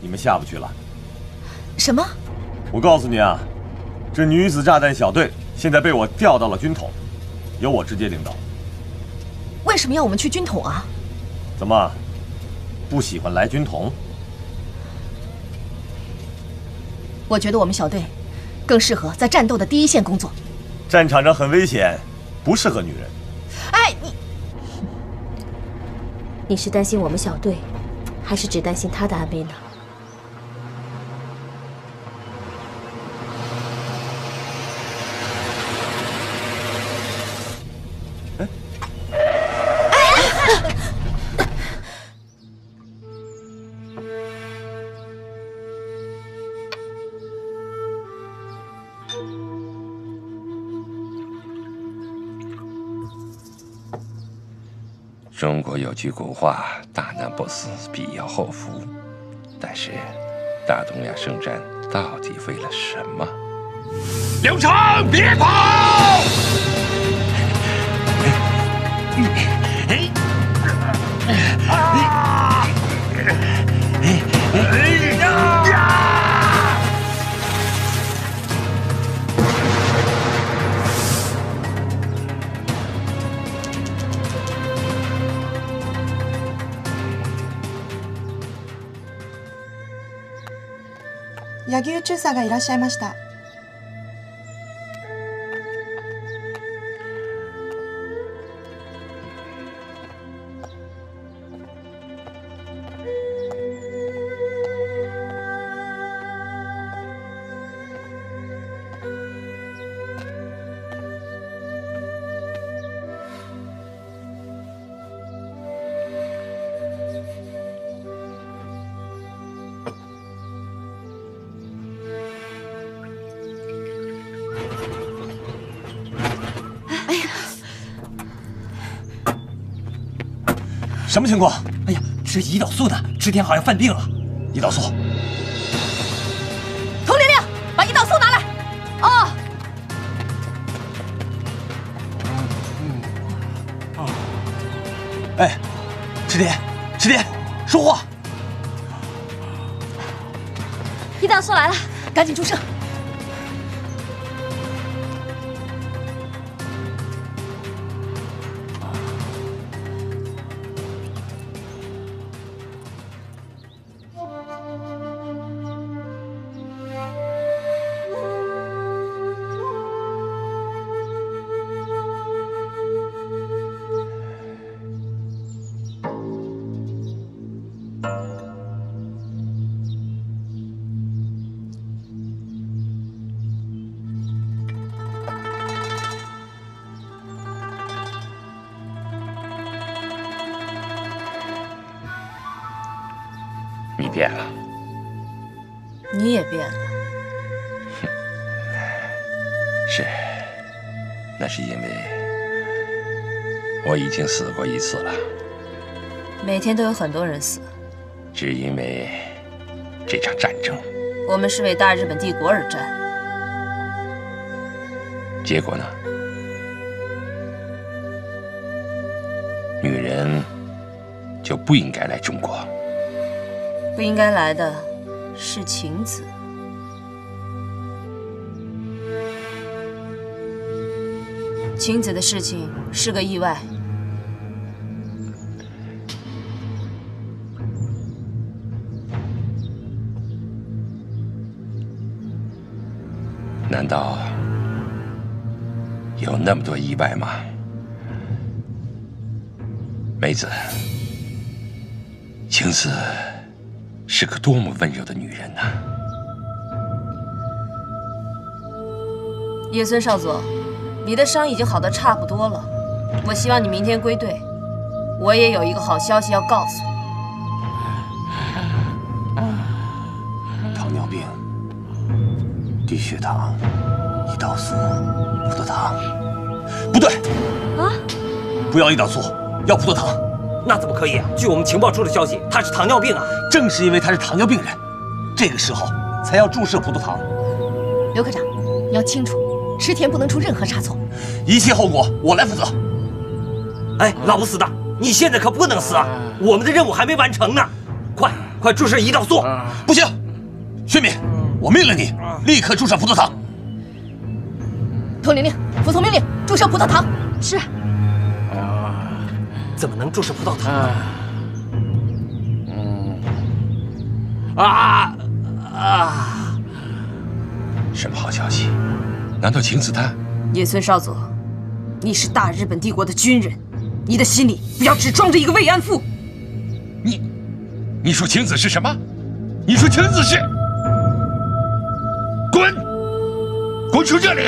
你们下不去了。什么？我告诉你啊，这女子炸弹小队现在被我调到了军统，由我直接领导。为什么要我们去军统啊？怎么，不喜欢来军统？我觉得我们小队更适合在战斗的第一线工作。战场上很危险，不适合女人。哎，你你是担心我们小队，还是只担心他的安危呢？有句古话：“大难不死，必有后福。”但是，大东亚圣战到底为了什么？刘成，别跑！柳生中佐がいらっしゃいました。什么情况？哎呀，吃胰岛素呢，池田好像犯病了。胰岛素，佟玲玲，把胰岛素拿来。哦，哎，池田，池田，说话！胰岛素来了，赶紧注射。经死过一次了，每天都有很多人死，只因为这场战争，我们是为大日本帝国而战。结果呢？女人就不应该来中国。不应该来的是晴子。晴子的事情是个意外。难道有那么多意外吗？梅子，晴子是个多么温柔的女人呐、叶村少佐，你的伤已经好的差不多了，我希望你明天归队。我也有一个好消息要告诉你。血糖、胰岛素、葡萄糖，不对，啊，不要胰岛素，要葡萄糖。那怎么可以啊？据我们情报处的消息，他是糖尿病啊。正是因为他是糖尿病人，这个时候才要注射葡萄糖，刘科长，你要清楚，池田不能出任何差错。一切后果我来负责。哎，老不死的，你现在可不能死啊！我们的任务还没完成呢，快快注射胰岛素！不行，薛敏，我命令你立刻注射葡萄糖。通灵令，服从命令，注射葡萄糖。是。怎么能注射葡萄糖？啊啊！什么好消息？难道晴子她？野村少佐，你是大日本帝国的军人，你的心里不要只装着一个慰安妇。你，你说晴子是什么？你说晴子是？滚出这里！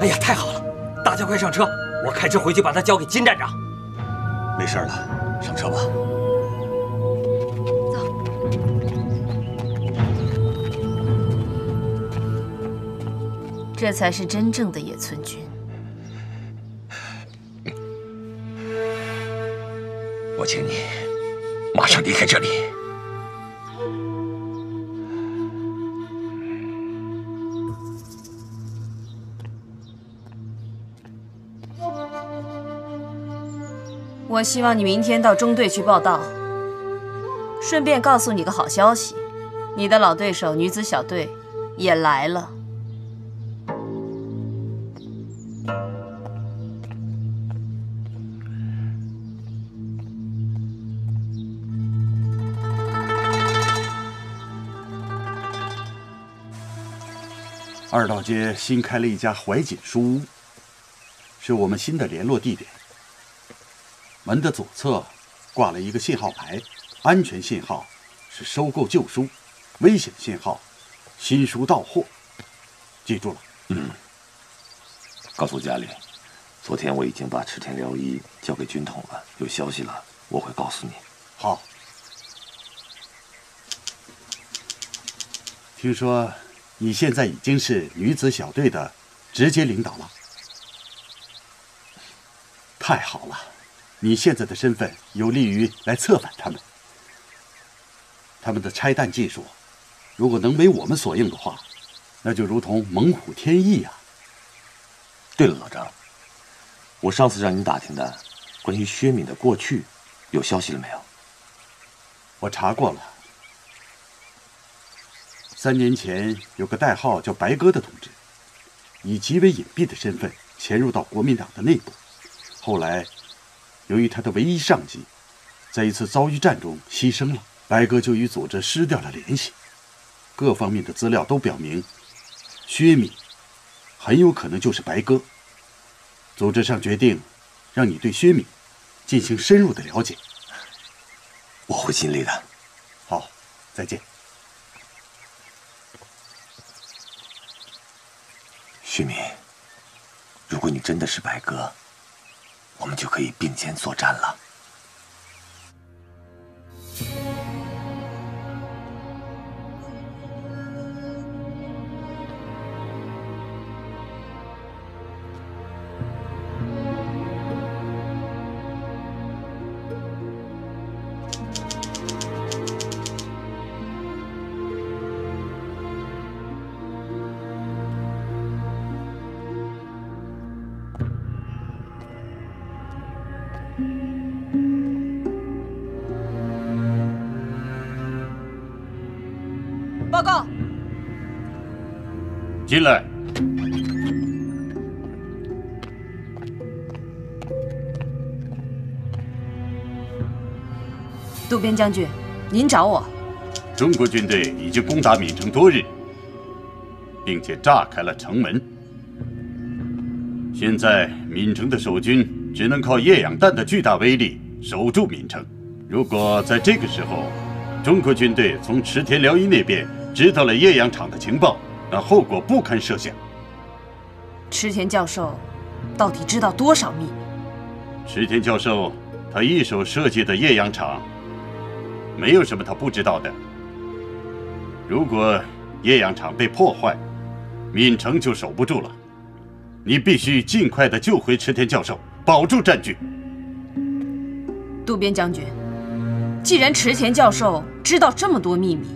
哎呀，太好了！大家快上车，我开车回去把他交给金站长。没事了，上车吧。这才是真正的野村君。我请你马上离开这里。我希望你明天到中队去报道，顺便告诉你个好消息，你的老对手女子小队也来了。二道街新开了一家怀瑾书屋，是我们新的联络地点。门的左侧挂了一个信号牌，安全信号是收购旧书，危险信号新书到货。记住了。嗯。告诉家里，昨天我已经把池田辽一交给军统了，有消息了我会告诉你。好。听说你现在已经是女子小队的直接领导了，太好了。你现在的身份有利于来策反他们。他们的拆弹技术，如果能为我们所用的话，那就如同猛虎添翼啊！对了，老张，我上次让你打听的关于薛敏的过去，有消息了没有？我查过了，三年前有个代号叫白鸽的同志，以极为隐蔽的身份潜入到国民党的内部，后来。由于他的唯一上级在一次遭遇战中牺牲了，白鸽就与组织失掉了联系。各方面的资料都表明，薛敏很有可能就是白鸽。组织上决定让你对薛敏进行深入的了解。我会尽力的。好，再见。徐敏，如果你真的是白鸽。我们就可以并肩作战了。进来。渡边将军，您找我。中国军队已经攻打闽城多日，并且炸开了城门。现在闽城的守军只能靠液氧弹的巨大威力守住闽城。如果在这个时候，中国军队从池田辽一那边知道了液氧厂的情报，那后果不堪设想。池田教授到底知道多少秘密？池田教授他一手设计的液氧厂，没有什么他不知道的。如果液氧厂被破坏，闽城就守不住了。你必须尽快的救回池田教授。保住战局。渡边将军，既然池田教授知道这么多秘密，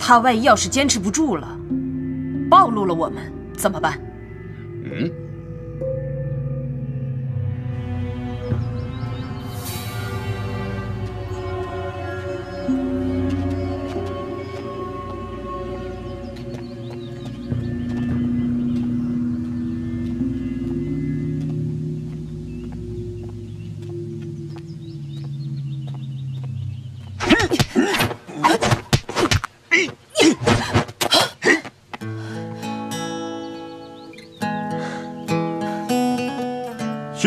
他万一要是坚持不住了，暴露了我们怎么办？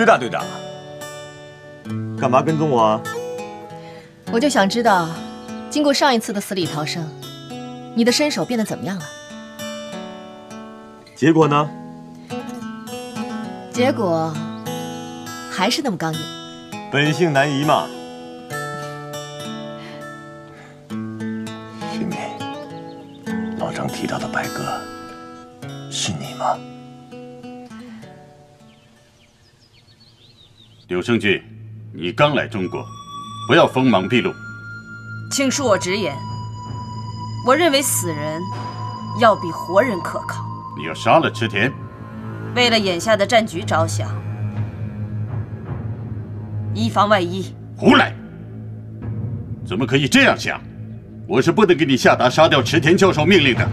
薛大队长，干嘛跟踪我啊？我就想知道，经过上一次的死里逃生，你的身手变得怎么样了？结果呢？结果还是那么刚硬。本性难移嘛。徐敏，老张提到的白鸽，柳胜俊，你刚来中国，不要锋芒毕露。请恕我直言，我认为死人要比活人可靠。你要杀了池田？为了眼下的战局着想，以防万一。胡来！怎么可以这样想？我是不能给你下达杀掉池田教授命令的，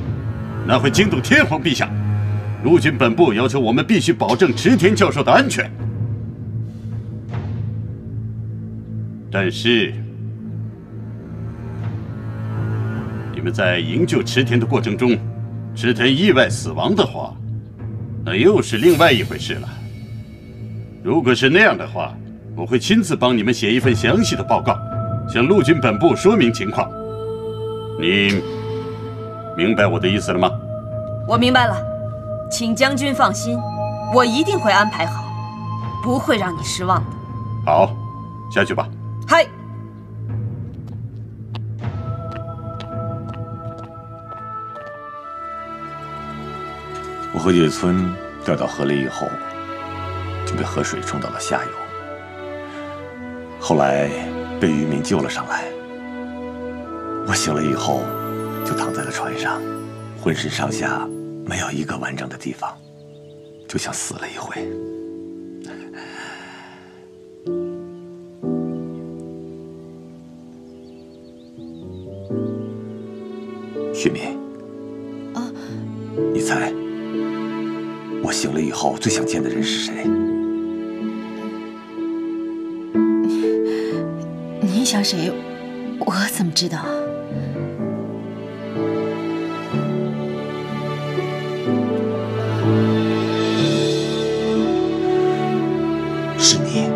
那会惊动天皇陛下。陆军本部要求我们必须保证池田教授的安全。但是，你们在营救池田的过程中，池田意外死亡的话，那又是另外一回事了。如果是那样的话，我会亲自帮你们写一份详细的报告，向陆军本部说明情况。你明白我的意思了吗？我明白了，请将军放心，我一定会安排好，不会让你失望的。好，下去吧。嗨，我和野村掉到河里以后，就被河水冲到了下游。后来被渔民救了上来。我醒了以后，就躺在了船上，浑身上下没有一个完整的地方，就像死了一回。后最想见的人是谁？你想谁？我怎么知道？是你，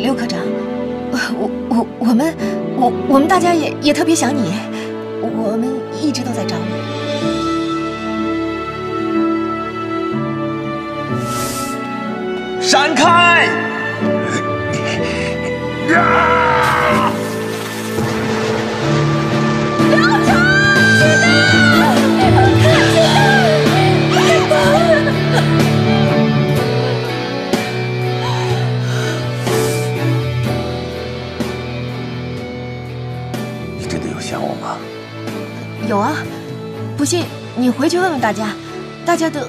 刘科长，我我我们我我们大家也也特别想你，我们一直都在找你。闪开！你真的有想我吗？有啊，不信你回去问问大家，大家都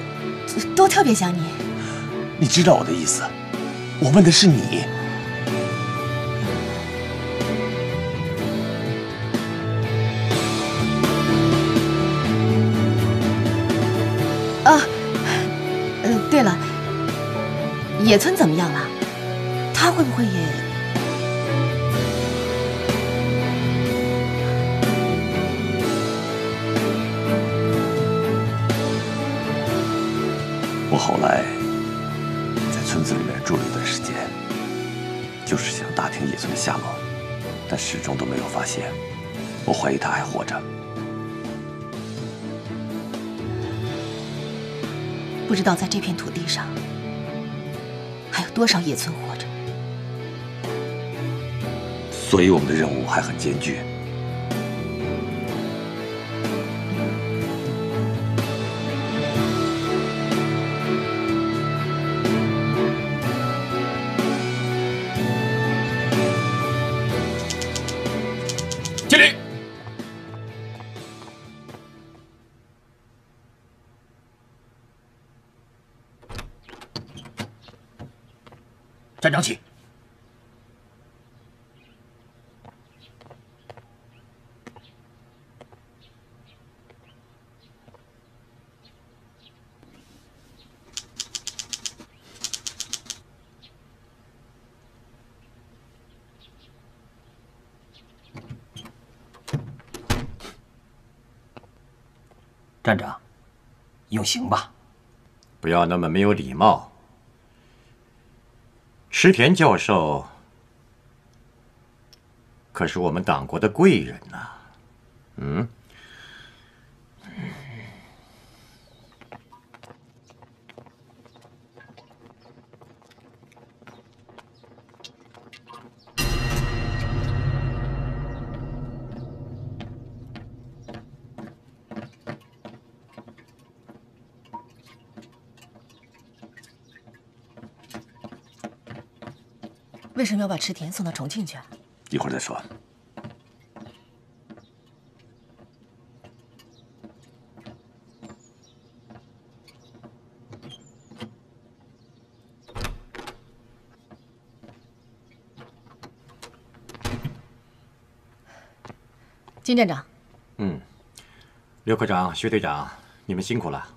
都特别想你。你知道我的意思，我问的是你。啊，呃，对了，野村怎么样了？他会不会也……我后来住了一段时间，就是想打听野村的下落，但始终都没有发现。我怀疑他还活着。不知道在这片土地上还有多少野村活着。所以我们的任务还很艰巨。站长起。站长，用刑吧。不要那么没有礼貌。石田教授可是我们党国的贵人呐，嗯。为什么要把池田送到重庆去啊？一会儿再说。金站长，嗯，刘科长、徐队长，你们辛苦了。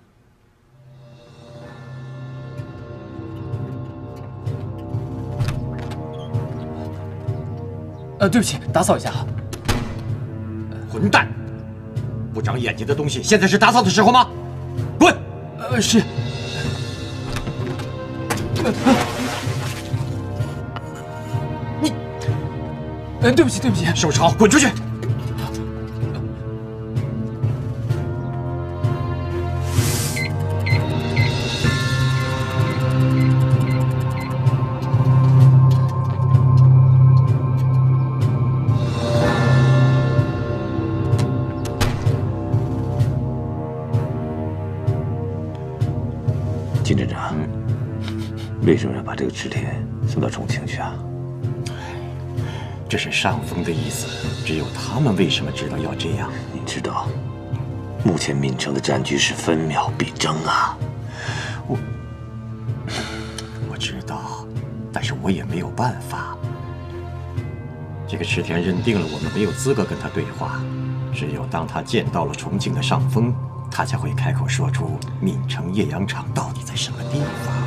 呃，对不起，打扫一下。混蛋，不长眼睛的东西！现在是打扫的时候吗？滚！呃，是。你，呃，对不起，对不起，收拾好，滚出去！金站长，为什么要把这个池田送到重庆去啊？这是上峰的意思，只有他们为什么知道要这样？你知道，目前闽城的战局是分秒必争啊！我我知道，但是我也没有办法。这个池田认定了我们没有资格跟他对话，只有当他见到了重庆的上峰，他才会开口说出闵城叶阳厂到底在什么地方。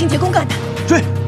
清洁工干的。追！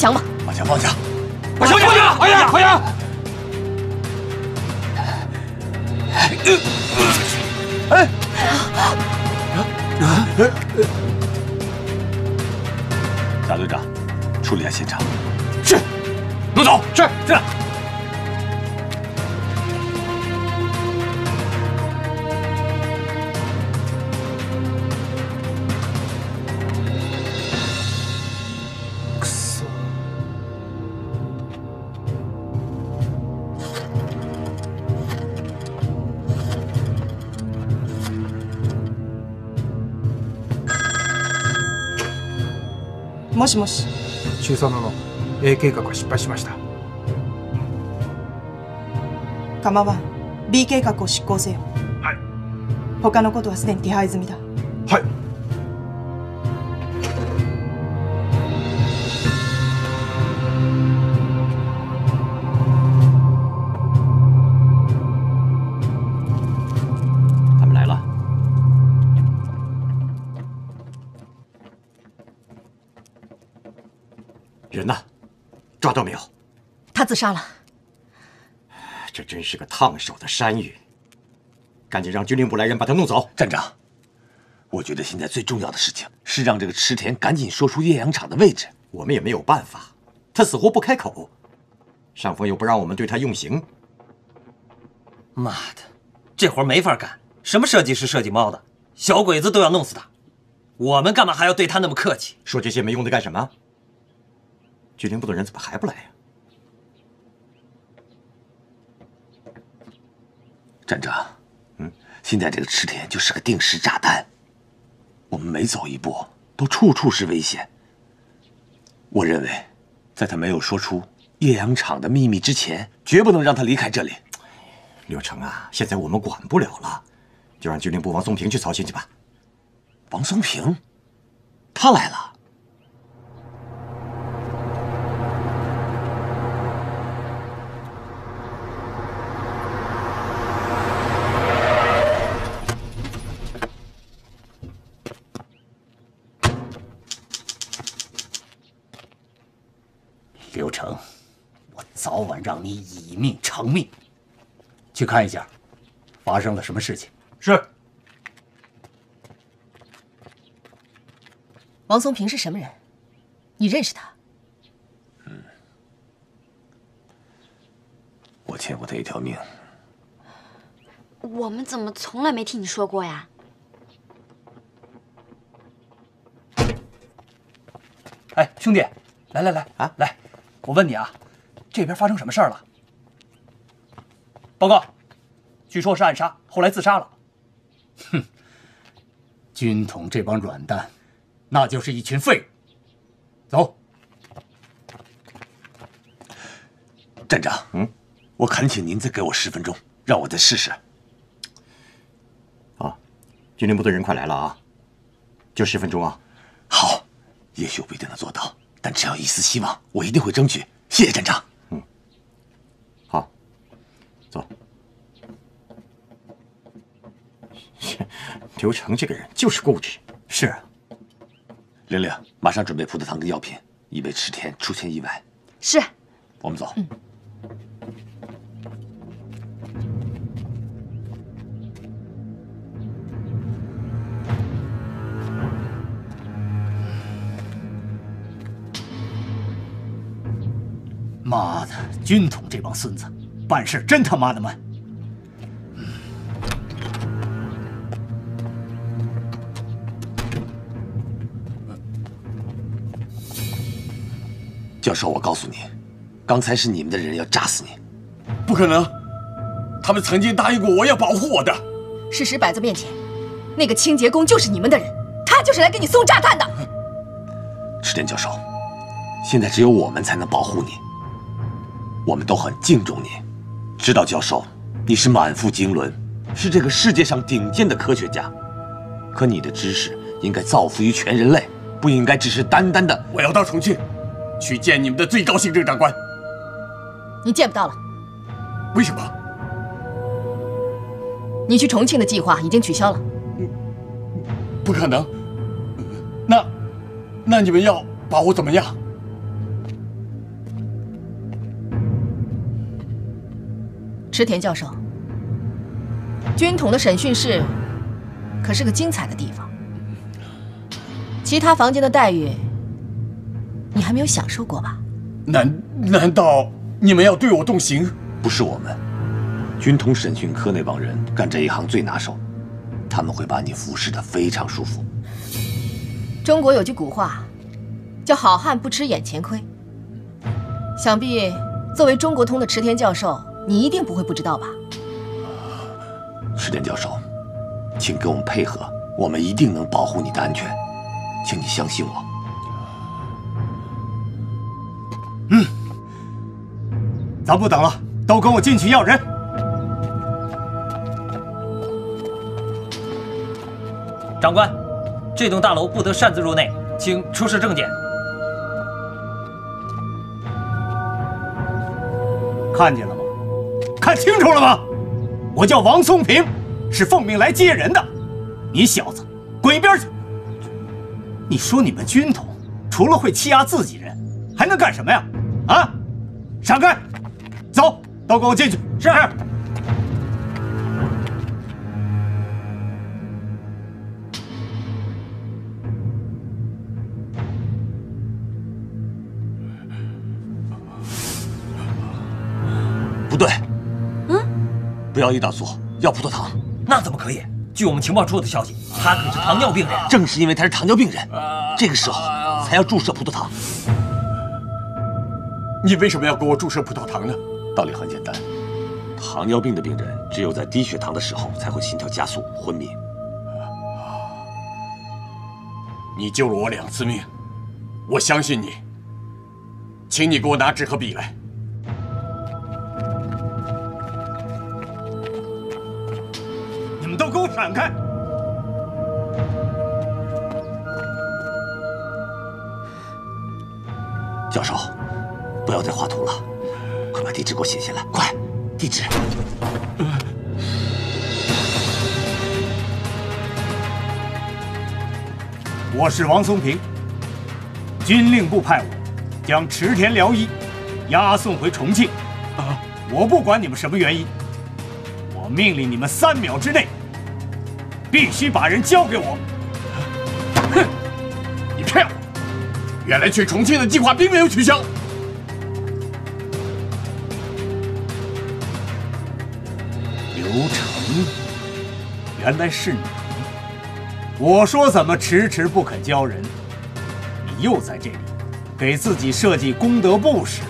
降吧！把枪放下！把枪放下！放下！放下！哎！大队长，处理一下现场。是。陆总，是是。もしもし。中佐野の A 計画は失敗しました。構わん。B 計画を執行せよ。はい。他のことはすでに手配済みだ自杀了。这真是个烫手的山芋。赶紧让军令部来人把他弄走。站长，我觉得现在最重要的事情是让这个池田赶紧说出岳阳厂的位置。我们也没有办法，他死活不开口，上峰又不让我们对他用刑。妈的，这活没法干！什么设计师、设计猫的，小鬼子都要弄死他。我们干嘛还要对他那么客气？说这些没用的干什么？军令部的人怎么还不来呀、站长，嗯，现在这个池田就是个定时炸弹，我们每走一步都处处是危险。我认为，在他没有说出叶阳厂的秘密之前，绝不能让他离开这里。柳成啊，现在我们管不了了，就让军令部王松平去操心去吧。王松平，他来了。刘成，我早晚让你以命。去看一下，发生了什么事情。是。王松平是什么人？你认识他？嗯我欠过他一条命。我们怎么从来没听你说过呀？哎，兄弟，来来来啊，来，我问你啊，这边发生什么事儿了？报告，据说是暗杀，后来自杀了。哼，军统这帮软蛋，那就是一群废物。走。站长，嗯，我恳请您再给我十分钟，让我再试试。啊，军令部的人快来了啊，就十分钟啊。好，也许我不一定能做到，但只要一丝希望，我一定会争取。谢谢站长。走。刘成这个人就是固执。是啊。玲玲，马上准备葡萄糖跟药品，以备池田出现意外。是。我们走。嗯。妈的，军统这帮孙子，办事真他妈的慢。教授，我告诉你，刚才是你们的人要炸死你。不可能，他们曾经答应过我要保护我的。事实摆在面前，那个清洁工就是你们的人，他就是来给你送炸弹的。池田教授，现在只有我们才能保护你。我们都很敬重你，知道教授，你是满腹经纶，是这个世界上顶尖的科学家。可你的知识应该造福于全人类，不应该只是单单的。我要到重庆，去见你们的最高行政长官。你见不到了。为什么？你去重庆的计划已经取消了。不可能。那，那你们要把我怎么样？池田教授，军统的审讯室可是个精彩的地方，其他房间的待遇你还没有享受过吧？难难道你们要对我动刑？不是我们，军统审讯科那帮人干这一行最拿手，他们会把你服侍的非常舒服。中国有句古话，叫“好汉不吃眼前亏”。想必作为中国通的池田教授。你一定不会不知道吧？石田教授，请跟我们配合，我们一定能保护你的安全，请你相信我。嗯。咱不等了，都跟我进去要人。长官，这栋大楼不得擅自入内，请出示证件。看见了吗？看清楚了吗？我叫王松平，是奉命来接人的。你小子，滚一边去！你说你们军统除了会欺压自己人，还能干什么呀？啊！闪开！走，都跟我进去。是。不对，嗯，不要胰岛素，要葡萄糖。那怎么可以？据我们情报处的消息，他可是糖尿病人。正是因为他是糖尿病人，这个时候才要注射葡萄糖。你为什么要给我注射葡萄糖呢？道理很简单，糖尿病的病人只有在低血糖的时候才会心跳加速、昏迷。你救了我两次命，我相信你。请你给我拿纸和笔来。闪开！教授，不要再画图了，快把地址给我写下来！快，地址。我是王松平，军令部派我将池田辽一押送回重庆。啊，我不管你们什么原因，我命令你们三秒之内必须把人交给我。哼，你骗我！原来去重庆的计划并没有取消。刘成，原来是你！我说怎么迟迟不肯交人，你又在这里给自己设计功德簿使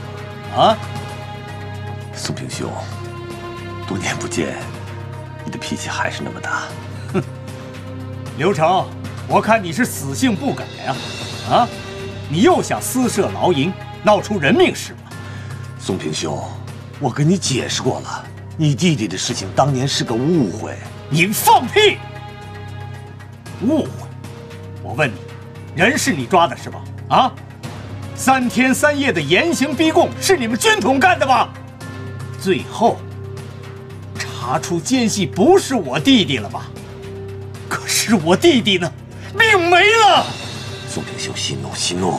啊！宋平兄，多年不见，你的脾气还是那么大。哼，刘成，我看你是死性不改啊！啊，你又想私设牢营，闹出人命是吗？宋平兄，我跟你解释过了，你弟弟的事情当年是个误会。你放屁！误会？我问你，人是你抓的是吧？啊，三天三夜的严刑逼供是你们军统干的吧？最后查出奸细不是我弟弟了吧？可是我弟弟呢？命没了！宋平秀，息怒，息怒。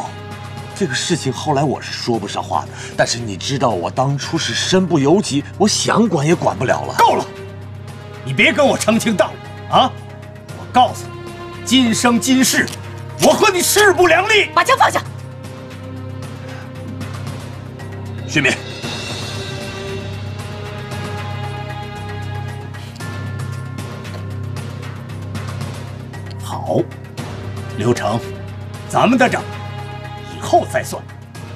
这个事情后来我是说不上话的，但是你知道我当初是身不由己，我想管也管不了了。够了！你别跟我澄清道理啊！我告诉你，今生今世，我和你势不两立。把枪放下！薛敏，好，刘成，咱们的账以后再算。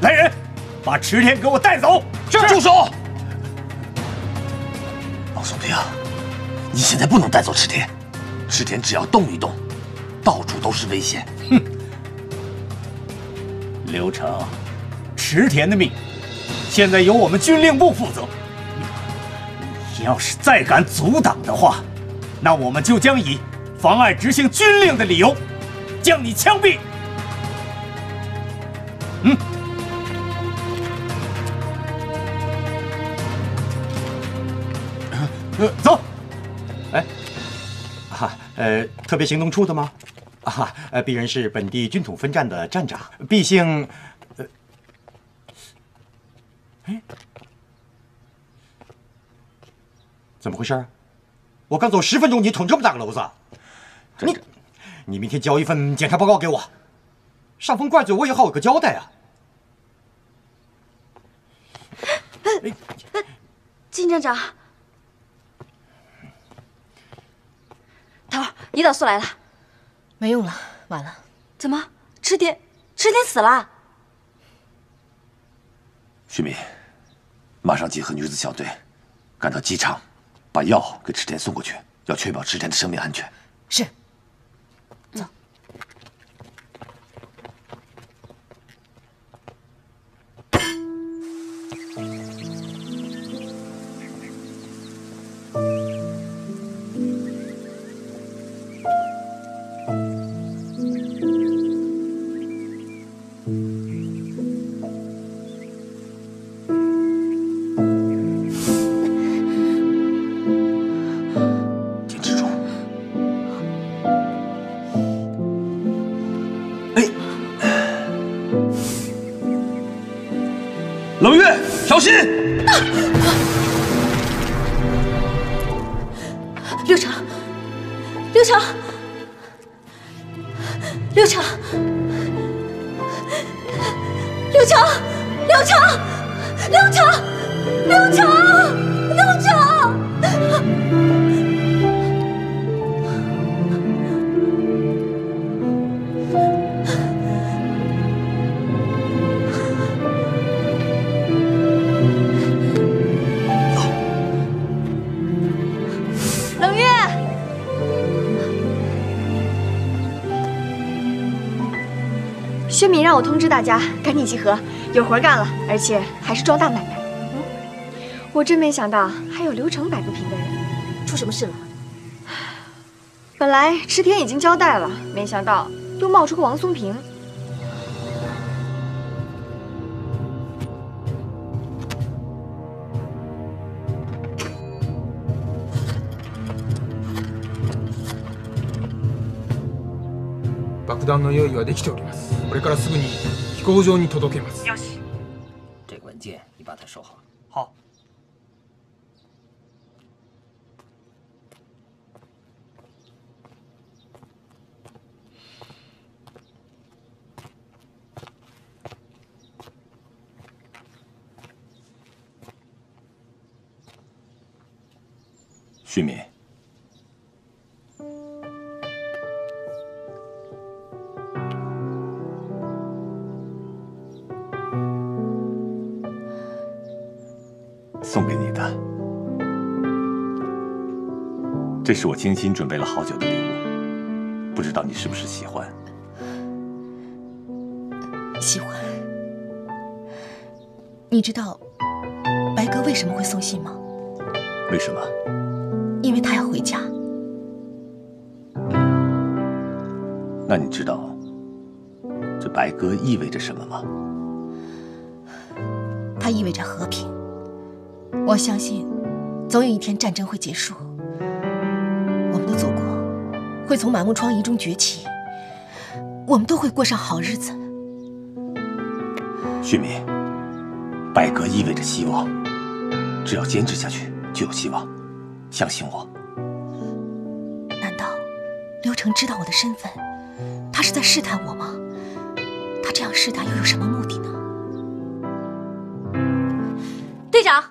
来人，把池田给我带走。是，住手！王松平，你现在不能带走池田。池田只要动一动，到处都是危险。哼！刘成，池田的命现在由我们军令部负责。你要是再敢阻挡的话，那我们就将以妨碍执行军令的理由将你枪毙。嗯。呃，走。哎，啊，呃，特别行动处的吗？啊，呃，鄙人是本地军统分站的站长，毕姓，呃，哎，怎么回事啊？我刚走十分钟，你捅这么大个篓子，你，你明天交一份检查报告给我，上峰怪罪我也好有个交代啊。金站长。头儿，胰岛素来了，没用了，晚了。怎么，池田，池田死了？徐敏，马上集合女子小队，赶到机场，把药给池田送过去，要确保池田的生命安全。是。刘成刘成刘成刘成刘成刘成薛敏让我通知大家赶紧集合，有活干了，而且还是庄大买卖。嗯，我真没想到还有刘成摆不平的人。出什么事了？本来池田已经交代了，没想到又冒出个王松平。用意はできておりますこれからすぐに飛行場に届けます这个文件你把它收好。好。旭敏，这是我精心准备了好久的礼物，不知道你是不是喜欢？喜欢。你知道白哥为什么会送信吗？为什么？因为他要回家。那你知道这白鸽意味着什么吗？它意味着和平。我相信，总有一天战争会结束，会从满目疮痍中崛起，我们都会过上好日子。旭敏，白鸽意味着希望，只要坚持下去就有希望，相信我。难道刘成知道我的身份？他是在试探我吗？他这样试探又有什么目的呢？队长，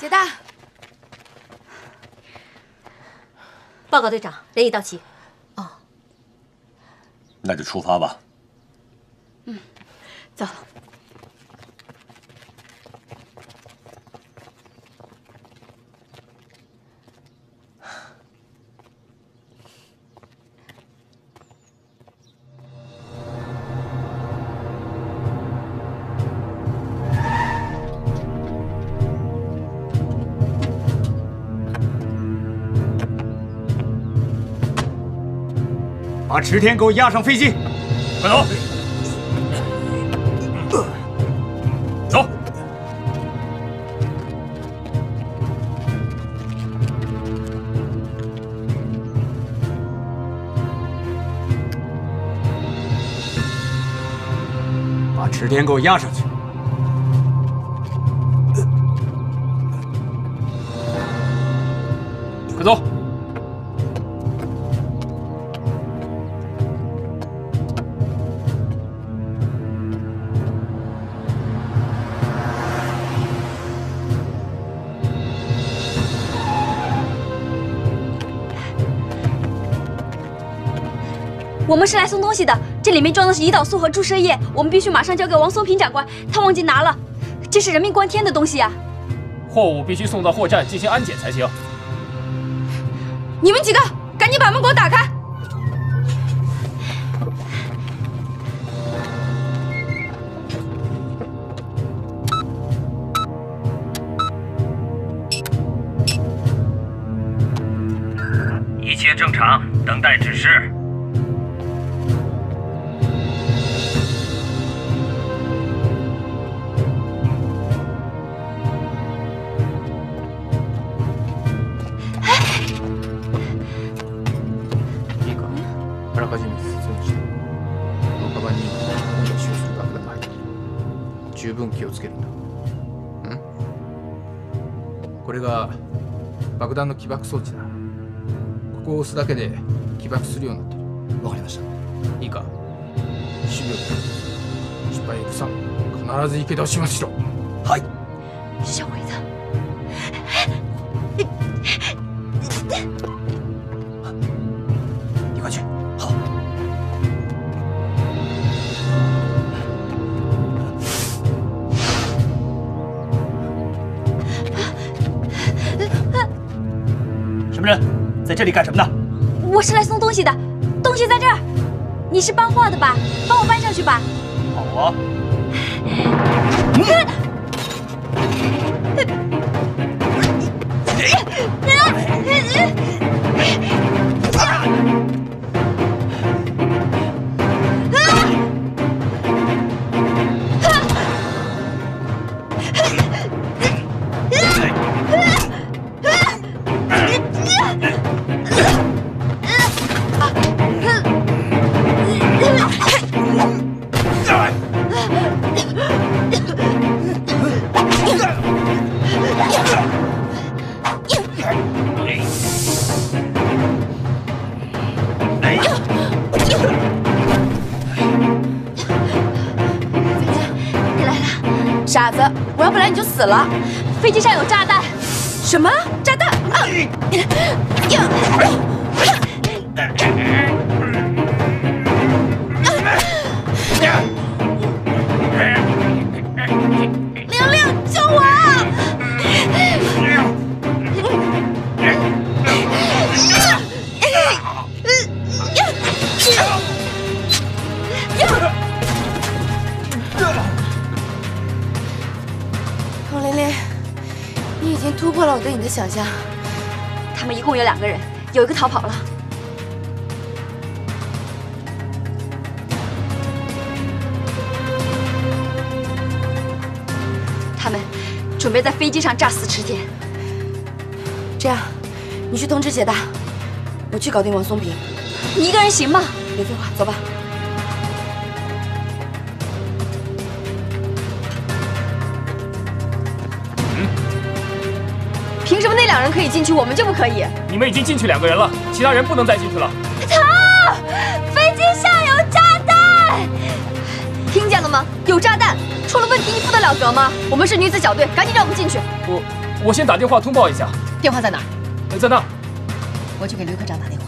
解大，报告队长，人已到齐。哦那就出发吧。嗯，走。池田给我押上飞机，快走！走！把池田给我押上去。快走！我们是来送东西的，这里面装的是胰岛素和注射液，我们必须马上交给王松平长官，他忘记拿了，这是人命关天的东西啊！货物必须送到货站进行安检才行。你们几个赶紧把门给我打开！弾の起爆装置だ。ここを押すだけで起爆するようになってる。わかりました。いいか？守備を失敗をさ必ず生け出しましろはい。小鬼子，你这里干什么呢？我是来送东西的，东西在这儿。你是搬货的吧？帮我搬上去吧。好啊。你子，我要不来你就死了。飞机上有炸弹。什么炸弹？啊！玲两个人，有一个逃跑了。他们准备在飞机上炸死池田。这样，你去通知捷大，我去搞定王松平。你一个人行吗？别废话，走吧。人可以进去，我们就不可以？你们已经进去两个人了，其他人不能再进去了。逃！飞机上有炸弹！听见了吗？有炸弹！出了问题你负得了责吗？我们是女子小队，赶紧让我们进去。我我先打电话通报一下。电话在哪儿？在那。我去给刘科长打电话。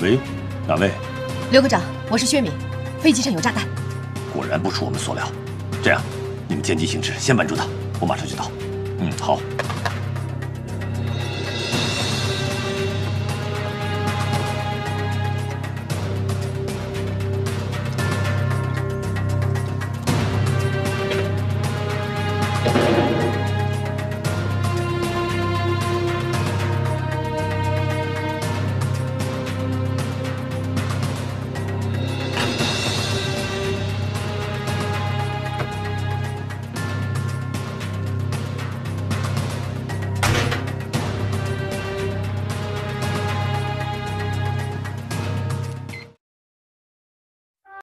喂，哪位？刘科长，我是薛敏，飞机上有炸弹。果然不出我们所料。这样，你们见机行事，先稳住他，我马上就到。嗯，好。